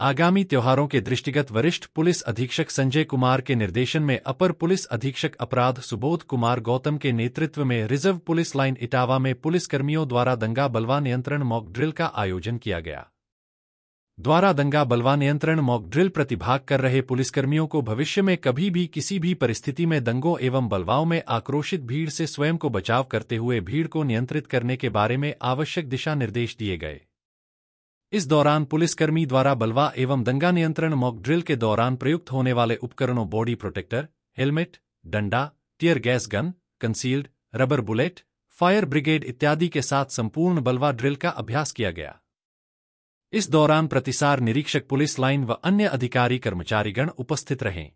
आगामी त्योहारों के दृष्टिगत वरिष्ठ पुलिस अधीक्षक संजय कुमार के निर्देशन में अपर पुलिस अधीक्षक अपराध सुबोध कुमार गौतम के नेतृत्व में रिज़र्व पुलिस लाइन इटावा में पुलिसकर्मियों द्वारा दंगा बलवा नियंत्रण मॉक ड्रिल का आयोजन किया गया। द्वारा दंगा बलवा नियंत्रण मॉक ड्रिल प्रतिभाग कर रहे पुलिसकर्मियों को भविष्य में कभी भी किसी भी परिस्थिति में दंगों एवं बलवाओं में आक्रोशित भीड़ से स्वयं को बचाव करते हुए भीड़ को नियंत्रित करने के बारे में आवश्यक दिशा निर्देश दिए गए। इस दौरान पुलिसकर्मी द्वारा बलवा एवं दंगा नियंत्रण मॉक ड्रिल के दौरान प्रयुक्त होने वाले उपकरणों बॉडी प्रोटेक्टर, हेलमेट, डंडा, tear gas gun concealed rubber bullet, fire brigade इत्यादि के साथ संपूर्ण बलवा ड्रिल का अभ्यास किया गया। इस दौरान प्रतिसार निरीक्षक पुलिस लाइन व अन्य अधिकारी कर्मचारीगण उपस्थित रहे।